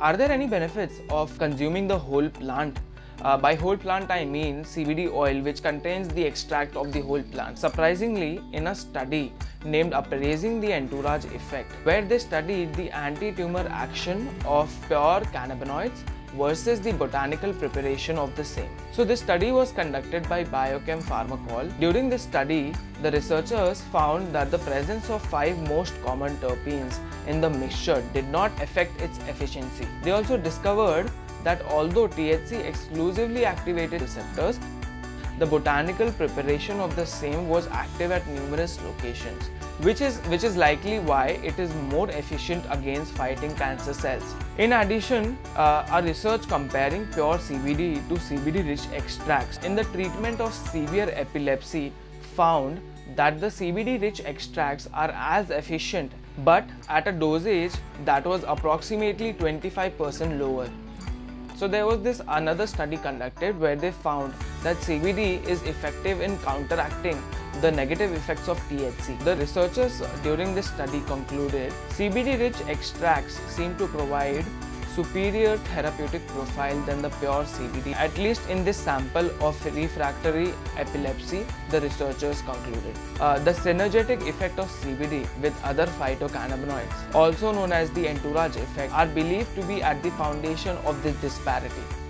Are there any benefits of consuming the whole plant? Uh, by whole plant, I mean CBD oil, which contains the extract of the whole plant. Surprisingly, in a study named Appraising the Entourage Effect, where they studied the anti tumor action of pure cannabinoids versus the botanical preparation of the same. So this study was conducted by Biochem Pharmacol. During this study, the researchers found that the presence of five most common terpenes in the mixture did not affect its efficiency. They also discovered that although THC exclusively activated receptors, the botanical preparation of the same was active at numerous locations, which is, which is likely why it is more efficient against fighting cancer cells. In addition, uh, a research comparing pure CBD to CBD rich extracts in the treatment of severe epilepsy found that the CBD rich extracts are as efficient but at a dosage that was approximately 25% lower. So there was this another study conducted where they found that CBD is effective in counteracting the negative effects of THC. The researchers during this study concluded CBD rich extracts seem to provide superior therapeutic profile than the pure CBD, at least in this sample of refractory epilepsy, the researchers concluded. Uh, the synergetic effect of CBD with other phytocannabinoids, also known as the entourage effect, are believed to be at the foundation of this disparity.